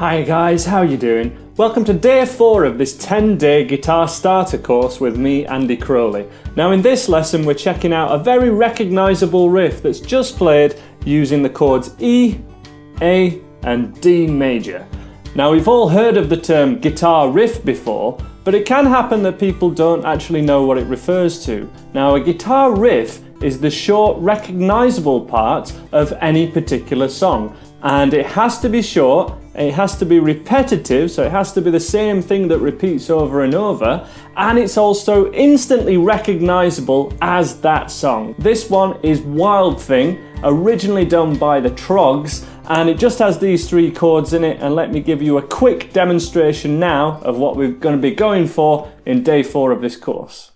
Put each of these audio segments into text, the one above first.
Hi guys, how are you doing? Welcome to day 4 of this 10-day guitar starter course with me, Andy Crowley. Now in this lesson we're checking out a very recognisable riff that's just played using the chords E, A and D major. Now we've all heard of the term guitar riff before, but it can happen that people don't actually know what it refers to. Now a guitar riff is the short recognisable part of any particular song and it has to be short it has to be repetitive, so it has to be the same thing that repeats over and over, and it's also instantly recognizable as that song. This one is Wild Thing, originally done by the Troggs, and it just has these three chords in it, and let me give you a quick demonstration now of what we're going to be going for in day four of this course.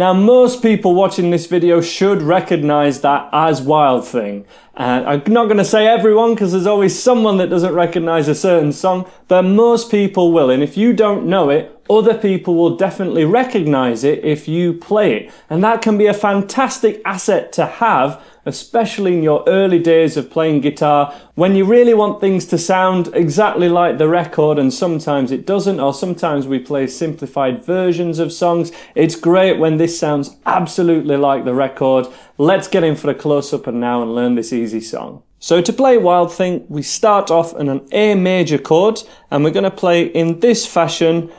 Now most people watching this video should recognize that as Wild Thing. And I'm not going to say everyone because there's always someone that doesn't recognize a certain song, but most people will. And if you don't know it, other people will definitely recognize it if you play it. And that can be a fantastic asset to have especially in your early days of playing guitar, when you really want things to sound exactly like the record and sometimes it doesn't, or sometimes we play simplified versions of songs. It's great when this sounds absolutely like the record. Let's get in for a close-up and now and learn this easy song. So to play Wild Thing, we start off in an A major chord and we're going to play in this fashion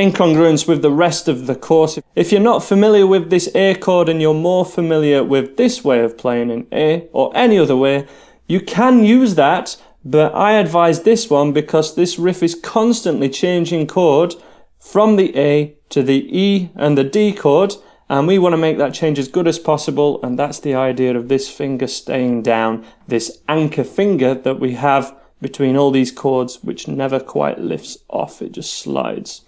in congruence with the rest of the course. If you're not familiar with this A chord and you're more familiar with this way of playing in A or any other way, you can use that, but I advise this one because this riff is constantly changing chord from the A to the E and the D chord, and we want to make that change as good as possible, and that's the idea of this finger staying down, this anchor finger that we have between all these chords, which never quite lifts off, it just slides.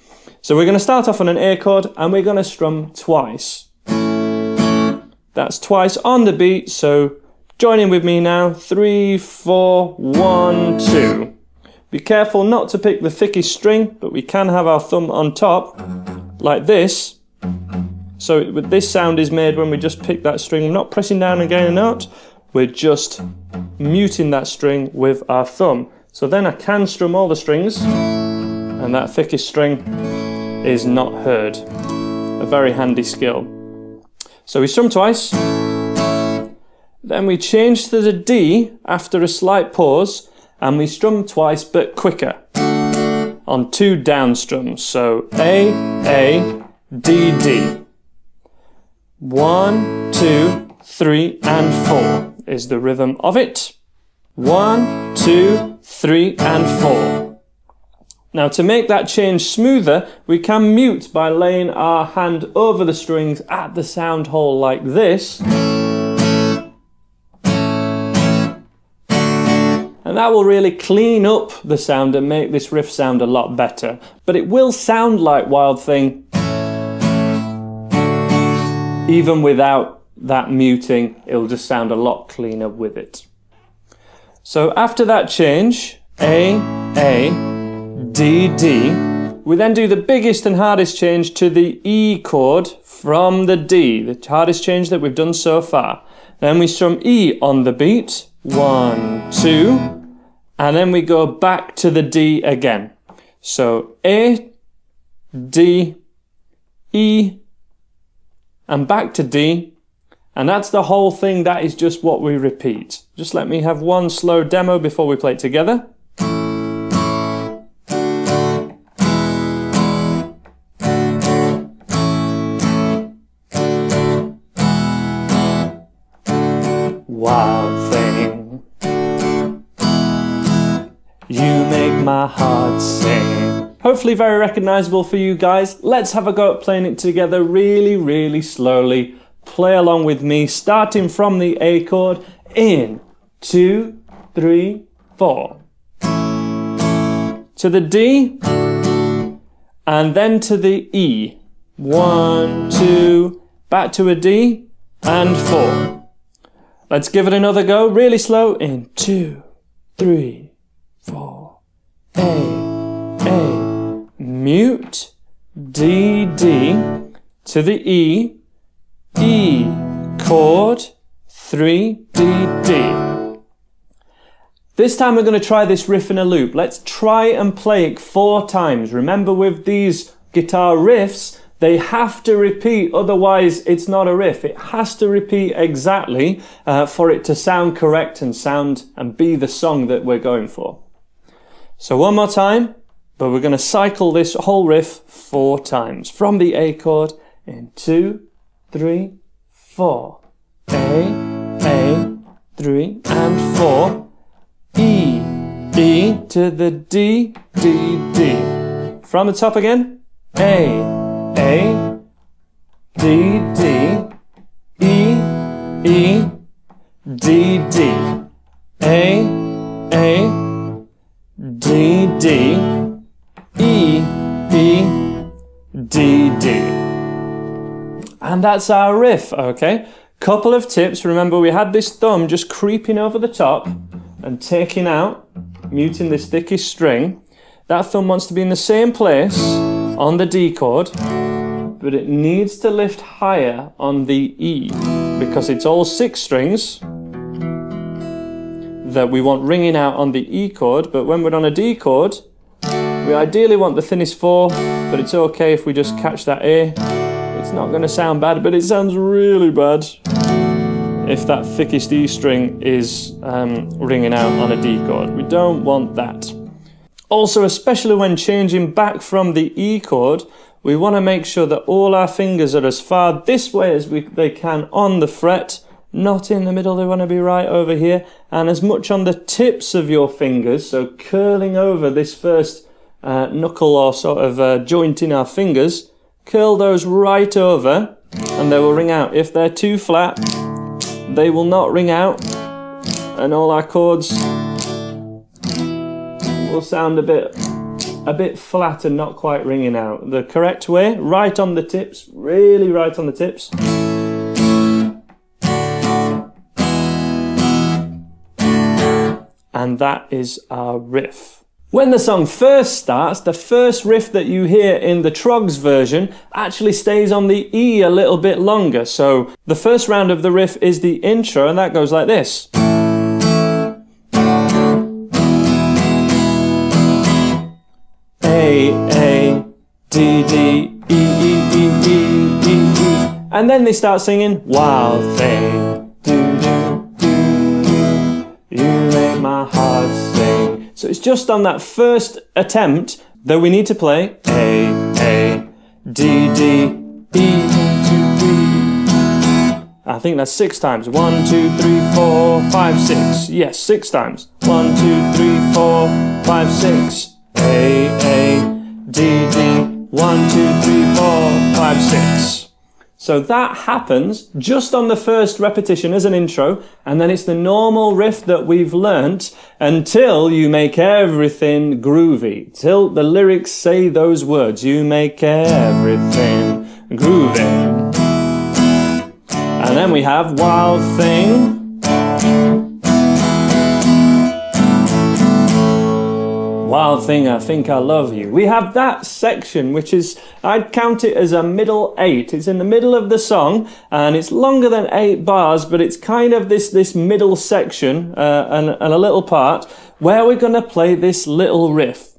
So we're going to start off on an A chord and we're going to strum twice. That's twice on the beat, so join in with me now. Three, four, one, two. Be careful not to pick the thickest string, but we can have our thumb on top, like this. So this sound is made when we just pick that string. We're not pressing down and getting a note, we're just muting that string with our thumb. So then I can strum all the strings, and that thickest string is not heard. A very handy skill. So we strum twice, then we change to the D after a slight pause, and we strum twice but quicker on two down strums. So A, A, D, D. One, two, three, and four is the rhythm of it. One, two, three, and four. Now to make that change smoother, we can mute by laying our hand over the strings at the sound hole like this. And that will really clean up the sound and make this riff sound a lot better. But it will sound like Wild Thing even without that muting, it'll just sound a lot cleaner with it. So after that change, A, A, D, D. We then do the biggest and hardest change to the E chord from the D, the hardest change that we've done so far. Then we strum E on the beat, one, two, and then we go back to the D again. So A, D, E, and back to D, and that's the whole thing, that is just what we repeat. Just let me have one slow demo before we play it together. My heart sing. Hopefully very recognizable for you guys. Let's have a go at playing it together really, really slowly. Play along with me, starting from the A chord. In, two, three, four. To the D, and then to the E. One, two, back to a D, and four. Let's give it another go, really slow. In two, three, four. A, A, mute, D, D, to the E, E, chord, 3, D, D. This time we're going to try this riff in a loop. Let's try and play it four times. Remember with these guitar riffs, they have to repeat, otherwise it's not a riff. It has to repeat exactly uh, for it to sound correct and sound and be the song that we're going for. So one more time, but we're going to cycle this whole riff four times from the A chord in two, three, four. A, A, three, and four. E, E to the D, D, D. From the top again. A, a, D, D, E, E, D, D, A, A, D, D, E, E, D, D. And that's our riff, okay? Couple of tips. Remember, we had this thumb just creeping over the top and taking out, muting this thickest string. That thumb wants to be in the same place on the D chord but it needs to lift higher on the E because it's all six strings that we want ringing out on the E chord, but when we're on a D chord, we ideally want the thinnest four, but it's okay if we just catch that A. It's not going to sound bad, but it sounds really bad if that thickest E string is um, ringing out on a D chord. We don't want that. Also, especially when changing back from the E chord, we want to make sure that all our fingers are as far this way as we, they can on the fret, not in the middle, they want to be right over here, and as much on the tips of your fingers, so curling over this first uh, knuckle or sort of uh, joint in our fingers, curl those right over, and they will ring out. If they're too flat, they will not ring out, and all our chords will sound a bit a bit flat and not quite ringing out. The correct way, right on the tips, really right on the tips. And that is our riff. When the song first starts, the first riff that you hear in the Troggs version actually stays on the E a little bit longer. So the first round of the riff is the intro and that goes like this. D, D, E, E, E, E, E, E. And then they start singing Wild Thing. Heart sing. So it's just on that first attempt that we need to play A, A, D, D, D. I think that's six times. One, two, three, four, five, six. Yes, six times. One, two, three, four, five, six. A, A, D, D, one, two, three, four, five, six. So that happens just on the first repetition as an intro, and then it's the normal riff that we've learnt until you make everything groovy. Till the lyrics say those words, you make everything groovy. And then we have Wild Thing. Wild Thing, I Think I Love You. We have that section, which is, I'd count it as a middle eight. It's in the middle of the song, and it's longer than eight bars, but it's kind of this, this middle section, uh, and, and a little part, where we're gonna play this little riff.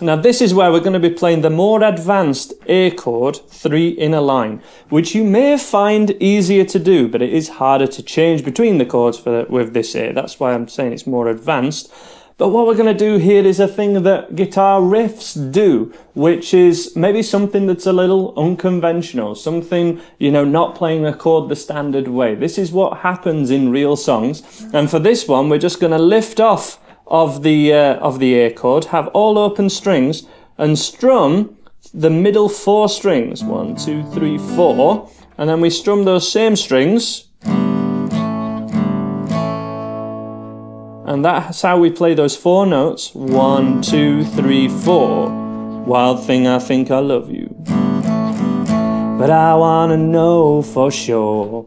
Now this is where we're going to be playing the more advanced A chord, three in a line, which you may find easier to do, but it is harder to change between the chords for the, with this A. That's why I'm saying it's more advanced. But what we're going to do here is a thing that guitar riffs do, which is maybe something that's a little unconventional, something, you know, not playing a chord the standard way. This is what happens in real songs. And for this one, we're just going to lift off of the uh, of the A chord, have all open strings, and strum the middle four strings. One, two, three, four, and then we strum those same strings. And that's how we play those four notes. One, two, three, four. Wild thing, I think I love you. But I wanna know for sure.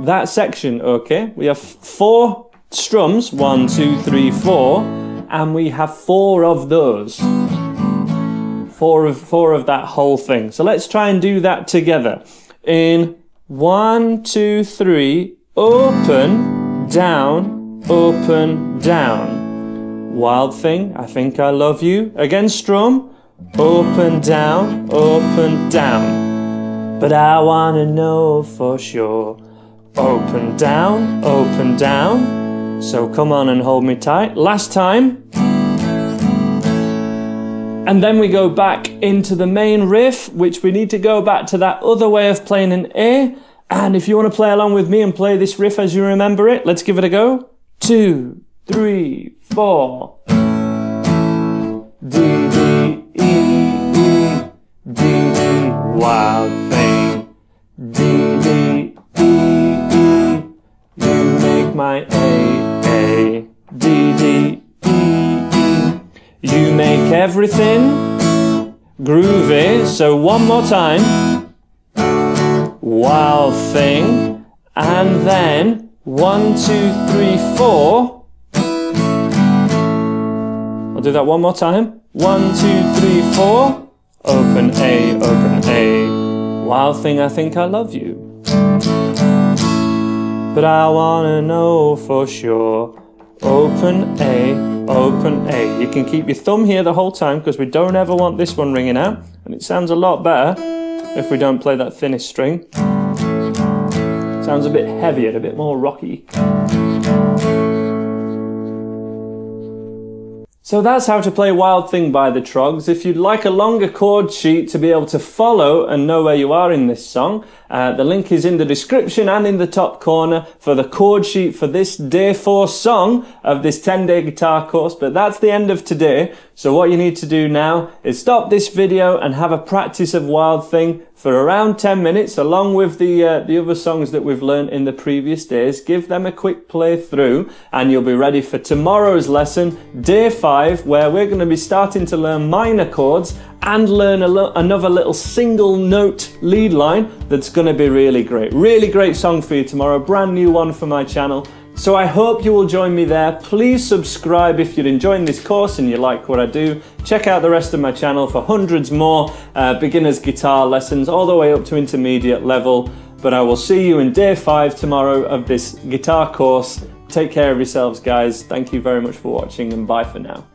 That section, okay? We have four strums, one, two, three, four, and we have four of those. Four of, four of that whole thing. So let's try and do that together. In one, two, three, open, down, open, down. Wild thing, I think I love you. Again, strum. Open, down, open, down. But I wanna know for sure. Open, down, open, down. So come on and hold me tight. Last time. And then we go back into the main riff, which we need to go back to that other way of playing an A. And if you want to play along with me and play this riff as you remember it, let's give it a go. Two, three, four. D, D, E, E, D, D, wild thing. D, D, E, E, you make my A, A. D, D, you make everything groovy. So one more time. Wild thing. And then one, two, three, four. I'll do that one more time. One, two, three, four. Open A, open A. Wild thing, I think I love you. But I wanna know for sure. Open A, open A. You can keep your thumb here the whole time because we don't ever want this one ringing out. And it sounds a lot better if we don't play that thinnest string. Sounds a bit heavier, a bit more rocky. So that's how to play Wild Thing by the Troggs. If you'd like a longer chord sheet to be able to follow and know where you are in this song, uh, the link is in the description and in the top corner for the chord sheet for this day four song of this 10 day guitar course. But that's the end of today. So what you need to do now is stop this video and have a practice of Wild Thing for around 10 minutes along with the uh, the other songs that we've learned in the previous days. Give them a quick play through and you'll be ready for tomorrow's lesson day 5 where we're going to be starting to learn minor chords and learn another little single note lead line that's going to be really great. Really great song for you tomorrow. Brand new one for my channel so I hope you will join me there. Please subscribe if you're enjoying this course and you like what I do. Check out the rest of my channel for hundreds more uh, beginners guitar lessons all the way up to intermediate level. But I will see you in day five tomorrow of this guitar course. Take care of yourselves guys. Thank you very much for watching and bye for now.